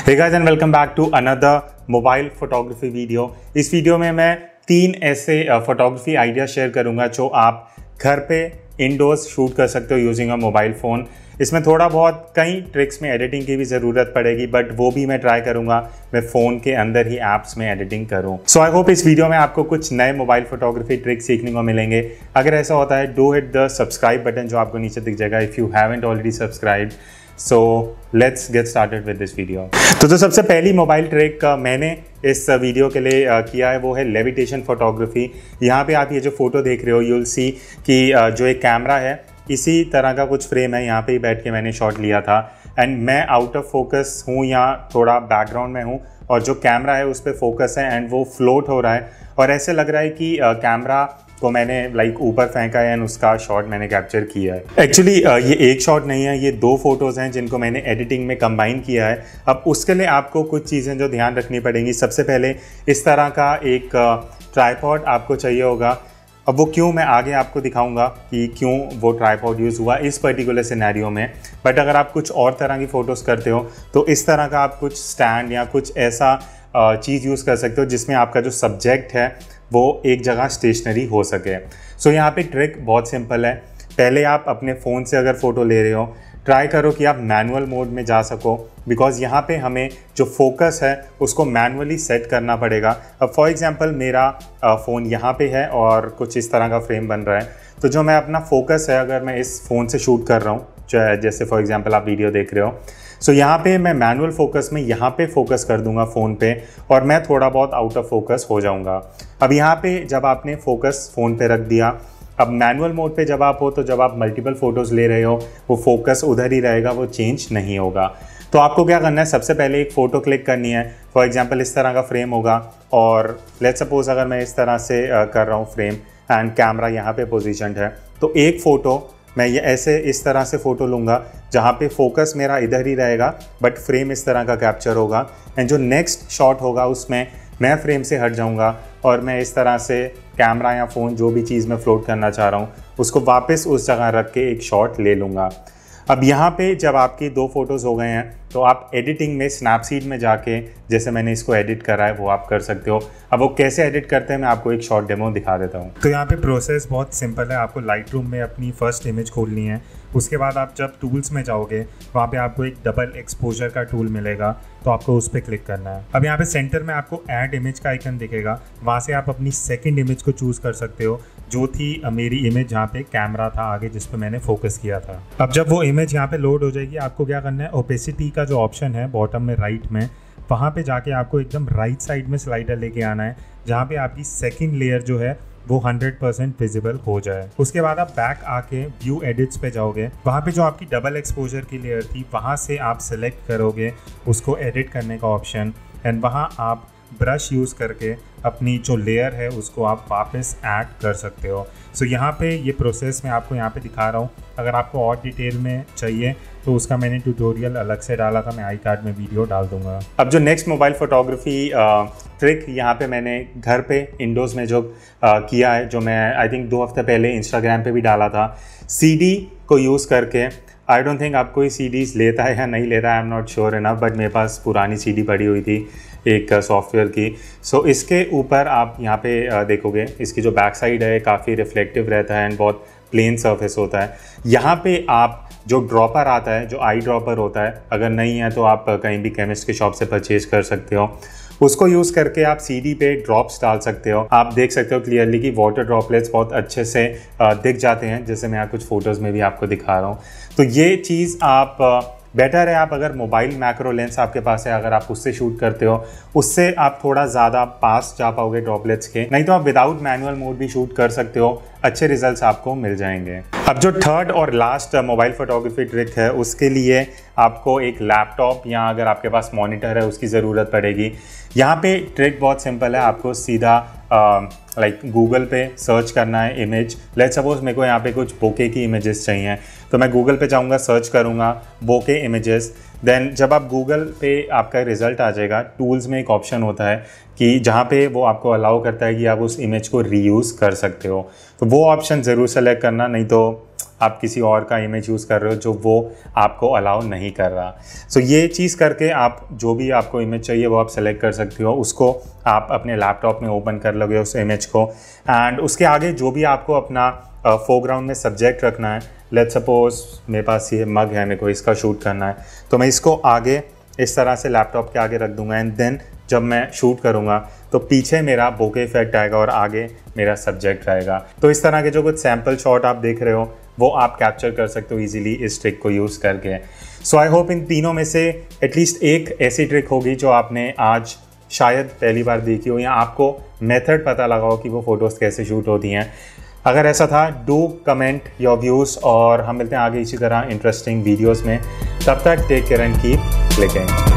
Hey guys and welcome back to another mobile photography video इस video में मैं तीन ऐसे फोटोग्राफी आइडिया शेयर करूँगा जो आप घर पे इंडोर्स शूट कर सकते हो यूजिंग अ मोबाइल फ़ोन इसमें थोड़ा बहुत कई ट्रिक्स में एडिटिंग की भी ज़रूरत पड़ेगी बट वो भी मैं ट्राई करूँगा। मैं फ़ोन के अंदर ही ऐप्स में एडिटिंग करूँ। सो आई होप इस वीडियो में आपको कुछ नए मोबाइल फोटोग्राफी ट्रिक सीखने को मिलेंगे। अगर ऐसा होता है do hit the subscribe button जो आपको नीचे दिख जाएगा। If you haven't already subscribe so let's get started with this video तो जो सबसे पहली मोबाइल ट्रिक मैंने इस वीडियो के लिए किया है, वो है लेविटेशन फोटोग्राफी यहाँ पे आप ये जो फ़ोटो देख रहे हो यूल सी कि जो एक कैमरा है, इसी तरह का कुछ फ्रेम है, यहाँ पे ही बैठ के मैंने शॉट लिया था. एंड मैं आउट ऑफ़ फोकस हूँ या थोड़ा बैकग्राउंड में हूँ और जो कैमरा है उस पर फोकस है एंड वो फ्लोट हो रहा है। और ऐसे लग रहा है कि कैमरा को मैंने लाइक ऊपर फेंका है एंड उसका शॉट मैंने कैप्चर किया है। एक्चुअली ये एक शॉट नहीं है, ये दो फ़ोटोज़ हैं जिनको मैंने एडिटिंग में कंबाइन किया है। अब उसके लिए आपको कुछ चीज़ें जो ध्यान रखनी पड़ेंगी। सबसे पहले इस तरह का एक ट्राईपॉड आपको चाहिए होगा। अब वो क्यों मैं आगे आपको दिखाऊँगा कि क्यों वो ट्राईपॉड यूज़ हुआ इस पर्टिकुलर सिनेरियो में। बट अगर आप कुछ और तरह की फ़ोटोज़ करते हो तो इस तरह का आप कुछ स्टैंड या कुछ ऐसा चीज़ यूज़ कर सकते हो जिसमें आपका जो सब्जेक्ट है वो एक जगह स्टेशनरी हो सके। सो so, यहाँ पे ट्रिक बहुत सिंपल है। पहले आप अपने फ़ोन से अगर फ़ोटो ले रहे हो ट्राई करो कि आप मैनुअल मोड में जा सको बिकॉज़ यहाँ पे हमें जो फोकस है उसको मैनुअली सेट करना पड़ेगा। अब फॉर एग्ज़ाम्पल मेरा फ़ोन यहाँ पे है और कुछ इस तरह का फ्रेम बन रहा है। तो जो मैं अपना फोकस है अगर मैं इस फ़ोन से शूट कर रहा हूँ जैसे फॉर एग्ज़ाम्पल आप वीडियो देख रहे हो। सो so, यहाँ पे मैं मैनुअल फोकस में यहाँ पे फोकस कर दूँगा फ़ोन पे और मैं थोड़ा बहुत आउट ऑफ़ फोकस हो जाऊँगा। अब यहाँ पे जब आपने फोकस फ़ोन पे रख दिया अब मैनुअल मोड पे जब आप हो तो जब आप मल्टीपल फ़ोटोज़ ले रहे हो, वो फोकस उधर ही रहेगा, वो चेंज नहीं होगा। तो आपको क्या करना है? सबसे पहले एक फ़ोटो क्लिक करनी है। फॉर एग्ज़ाम्पल इस तरह का फ्रेम होगा। और लेट सपोज़ अगर मैं इस तरह से कर रहा हूँ फ्रेम एंड कैमरा यहाँ पे पोजिशन है। तो एक फ़ोटो मैं ये ऐसे इस तरह से फ़ोटो लूँगा, जहाँ पे फोकस मेरा इधर ही रहेगा बट फ्रेम इस तरह का कैप्चर होगा। एंड जो नेक्स्ट शॉट होगा, उसमें मैं फ्रेम से हट जाऊँगा और मैं इस तरह से कैमरा या फ़ोन जो भी चीज़ मैं फ्लोट करना चाह रहा हूँ, उसको वापस उस जगह रख के एक शॉट ले लूँगा। अब यहाँ पे जब आपके दो फ़ोटोज़ हो गए हैं तो आप एडिटिंग में स्नैपसीड में जाके, जैसे मैंने इसको एडिट करा है, वो आप कर सकते हो। अब वो कैसे एडिट करते हैं, मैं आपको एक शॉर्ट डेमो दिखा देता हूँ। तो यहाँ पे प्रोसेस बहुत सिंपल है, आपको लाइट रूम में अपनी फ़र्स्ट इमेज खोलनी है। उसके बाद आप जब टूल्स में जाओगे, वहाँ पे आपको एक डबल एक्सपोजर का टूल मिलेगा तो आपको उस पर क्लिक करना है। अब यहाँ पे सेंटर में आपको ऐड इमेज का आइकन दिखेगा। वहाँ से आप अपनी सेकेंड इमेज को चूज़ कर सकते हो। जो थी मेरी इमेज जहाँ पे कैमरा था आगे जिस पर मैंने फोकस किया था। अब जब वो इमेज यहाँ पे लोड हो जाएगी, आपको क्या करना है? ओपेसिटी का जो ऑप्शन है बॉटम में राइट में, वहाँ पे जाके आपको एकदम राइट साइड में स्लाइडर लेके आना है, जहाँ पे आपकी सेकेंड लेयर जो है, वो 100 परसेंट विजिबल हो जाए। उसके बाद आप बैक आके व्यू एडिट्स पे जाओगे। वहाँ पे जो आपकी डबल एक्सपोजर की लेयर थी, वहाँ से आप सिलेक्ट करोगे उसको एडिट करने का ऑप्शन एंड वहाँ आप ब्रश यूज़ करके अपनी जो लेयर है उसको आप वापस ऐड कर सकते हो। सो so, यहाँ पे ये प्रोसेस मैं आपको यहाँ पे दिखा रहा हूँ। अगर आपको और डिटेल में चाहिए तो उसका मैंने ट्यूटोरियल अलग से डाला था मैं आई कार्ड में वीडियो डाल दूँगा। अब जो नेक्स्ट मोबाइल फोटोग्राफी ट्रिक यहाँ पे मैंने घर पे इंडोज में जो आ, किया है जो मैं आई थिंक दो हफ़्ते पहले इंस्टाग्राम पे भी डाला था। सीडी को यूज़ करके आई डोंट थिंक आप कोई सी लेता है या नहीं लेता है I am not sure enough but मेरे पास पुरानी सीडी पड़ी हुई थी एक सॉफ्टवेयर की। सो so, इसके ऊपर आप यहाँ पे देखोगे इसकी जो बैक साइड है काफ़ी रिफ्लेक्टिव रहता है एंड बहुत प्लेन सरफेस होता है। यहाँ पे आप जो ड्रॉपर आता है जो आई ड्रॉपर होता है अगर नहीं है तो आप कहीं भी केमिस्ट के शॉप से परचेज कर सकते हो। उसको यूज़ करके आप सीडी पे ड्रॉप्स डाल सकते हो। आप देख सकते हो क्लियरली कि वाटर ड्रॉपलेट्स बहुत अच्छे से दिख जाते हैं, जैसे मैं कुछ फ़ोटोज़ में भी आपको दिखा रहा हूँ। तो ये चीज़ आप बेटर है आप अगर मोबाइल मैक्रो लेंस आपके पास है, अगर आप उससे शूट करते हो, उससे आप थोड़ा ज़्यादा पास जा पाओगे ड्रॉपलेट्स के। नहीं तो आप विदाउट मैनुअल मोड भी शूट कर सकते हो। अच्छे रिजल्ट्स आपको मिल जाएँगे। अब जो थर्ड और लास्ट मोबाइल फोटोग्राफी ट्रिक है, उसके लिए आपको एक लैपटॉप या अगर आपके पास मॉनिटर है, उसकी ज़रूरत पड़ेगी। यहाँ पे ट्रिक बहुत सिंपल है, आपको सीधा लाइक गूगल पे सर्च करना है इमेज लेट सपोज़ मेरे को यहाँ पे कुछ बोके की इमेजेस चाहिए। तो मैं गूगल पे जाऊँगा सर्च करूँगा बोके इमेजेस देन जब आप गूगल पे आपका रिज़ल्ट आ जाएगा टूल्स में एक ऑप्शन होता है कि जहाँ पे वो आपको अलाउ करता है कि आप उस इमेज को रीयूज़ कर सकते हो। तो वो ऑप्शन ज़रूर सेलेक्ट करना नहीं तो आप किसी और का इमेज यूज़ कर रहे हो जो वो आपको अलाउ नहीं कर रहा। सो so, ये चीज़ करके आप जो भी आपको इमेज चाहिए वो आप सेलेक्ट कर सकते हो। उसको आप अपने लैपटॉप में ओपन कर लोगे उस इमेज को। एंड उसके आगे जो भी आपको अपना फोरग्राउंड में सब्जेक्ट रखना है। लेट सपोज़ मेरे पास ये मग है, मेरे को इसका शूट करना है। तो मैं इसको आगे, इस तरह से लैपटॉप के आगे रख दूँगा एंड देन जब मैं शूट करूँगा तो पीछे मेरा बोके इफ़ेक्ट आएगा और आगे मेरा सब्जेक्ट रहेगा। तो इस तरह के जो कुछ सैंपल शॉट आप देख रहे हो, वो आप कैप्चर कर सकते हो इजीली इस ट्रिक को यूज़ करके। सो आई होप इन तीनों में से एटलीस्ट एक ऐसी ट्रिक होगी जो आपने आज शायद पहली बार देखी हो या आपको मेथड पता लगा हो कि वो फ़ोटोज़ कैसे शूट होती हैं। अगर ऐसा था डू कमेंट योर व्यूज़ और हम मिलते हैं आगे इसी तरह इंटरेस्टिंग वीडियोज़ में। तब तक take care and keep clicking